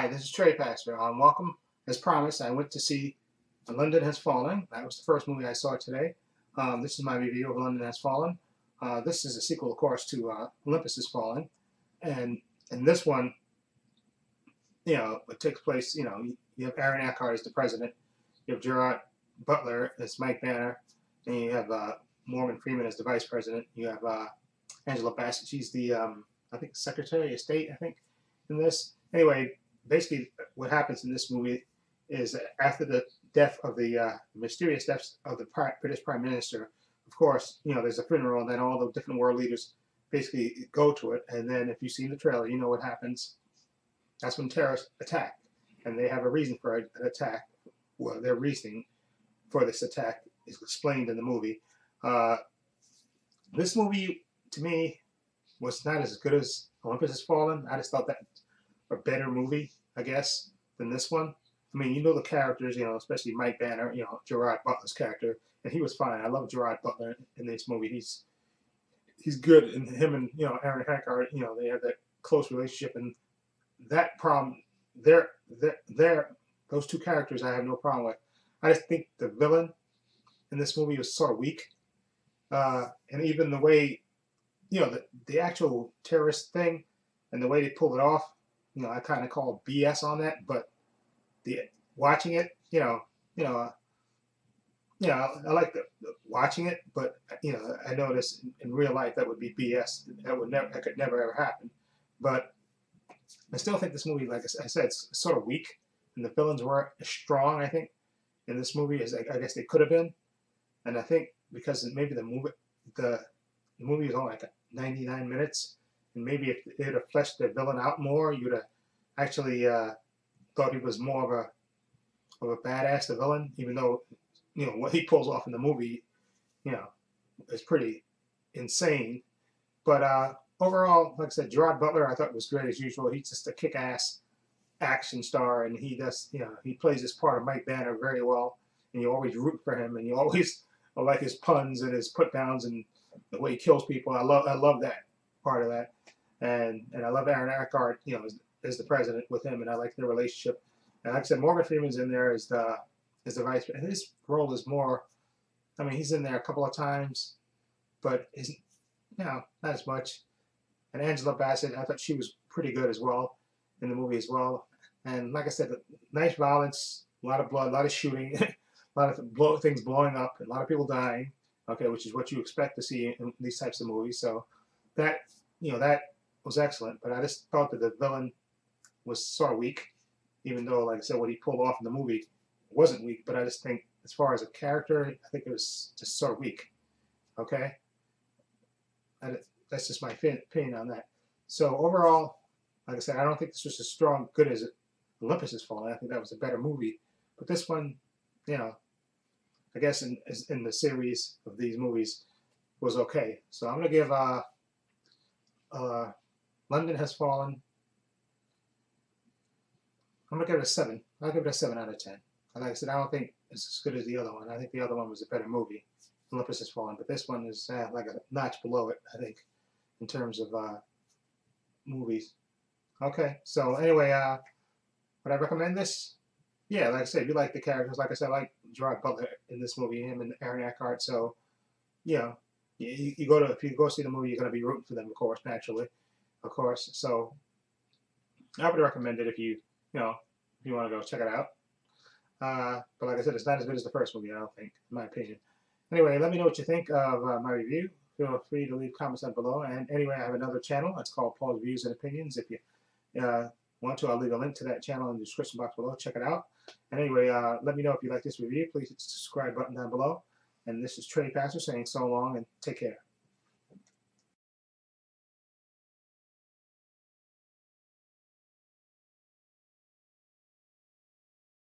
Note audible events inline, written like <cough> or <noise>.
Hi, this is Trepacer. Um, welcome. As promised, I went to see London Has Fallen. That was the first movie I saw today. Um, this is my review of London Has Fallen. Uh, this is a sequel, of course, to uh, Olympus Has Fallen. And in this one, you know, it takes place, you know, you have Aaron Eckhart as the president, you have Gerard Butler as Mike Banning, and you have uh, Morgan Freeman as the vice president. You have uh, Angela Bassett, she's the, um, I think, Secretary of State, I think, in this. Anyway, basically what happens in this movie is after the death of the uh, mysterious death of the British Prime Minister, of course, you know, there's a funeral and then all the different world leaders basically go to it. And then if you've seen the trailer, you know what happens. That's when terrorists attack. And they have a reason for an attack. Well, their reasoning for this attack is explained in the movie. Uh, this movie, to me, was not as good as Olympus Has Fallen. I just thought that a better movie, I guess, than this one. I mean, you know the characters, you know, especially Mike Banning, you know, Gerard Butler's character, and he was fine. I love Gerard Butler in this movie. He's he's good, and him and you know Aaron Eckhart, you know, they have that close relationship, and that problem, they're, they're, those two characters, I have no problem with. I just think the villain in this movie was sort of weak, uh, and even the way, you know, the the actual terrorist thing, and the way they pulled it off, you know, I kind of call BS on that, but the watching it, you know, you know, uh, you know, I like the, the, watching it, but you know, I notice in, in, real life that would be BS. That would never, that could never ever happen. But I still think this movie, like I said, it's sort of weak, and the villains weren't as strong. I think in this movie as I, I guess they could have been, and I think because maybe the movie, the, the movie is only like 99 minutes, and maybe if they would have fleshed the villain out more, you'd have actually uh, thought he was more of a of a badass, the villain, even though you know what he pulls off in the movie, you know, is pretty insane. But uh, overall, like I said, Gerard Butler I thought was great as usual. He's just a kick-ass action star, and he does you know he plays this part of Mike Banning very well, and you always root for him, and you always <laughs> like his puns and his put downs and the way he kills people. I love I love that part of that, and and I love Aaron Eckhart, you know, as, as the president with him, and I like their relationship. And like I said, Morgan Freeman's in there as the as the vice. And his role is more. I mean, he's in there a couple of times, but is you know not as much. And Angela Bassett, I thought she was pretty good as well in the movie as well. And like I said, the nice violence, a lot of blood, a lot of shooting, <laughs> a lot of blow, things blowing up, a lot of people dying. Okay, which is what you expect to see in these types of movies. So that you know that was excellent. But I just thought that the villain was sort of weak, even though, like I said, what he pulled off in the movie wasn't weak. But I just think, as far as a character, I think it was just sort of weak. Okay, and that's just my opinion on that. So overall, like I said, I don't think this was as strong, good as Olympus Has Fallen. I think that was a better movie. But this one, you know, I guess in in the series of these movies was okay. So I'm gonna give uh, uh, London Has Fallen I'm gonna give it a seven. I'll give it a seven out of ten. And like I said, I don't think it's as good as the other one. I think the other one was a better movie. Olympus Has Fallen, but this one is uh, like a notch below it. I think in terms of uh, movies. Okay, so anyway, uh, would I recommend this? Yeah, like I said, if you like the characters, like I said, I like Gerard Butler in this movie, him and Aaron Eckhart. So, know, you, you go to if you go see the movie, you're gonna be rooting for them, of course, naturally, of course. So, I would recommend it if you you know, if you want to go check it out. Uh, but like I said, it's not as good as the first movie, I don't think, in my opinion. Anyway, let me know what you think of uh, my review. Feel free to leave comments down below. And anyway, I have another channel. It's called Paul's Views and Opinions. If you uh, want to, I'll leave a link to that channel in the description box below. Check it out. And anyway, uh, let me know if you like this review. Please hit the subscribe button down below. And this is Trepacer saying so long and take care.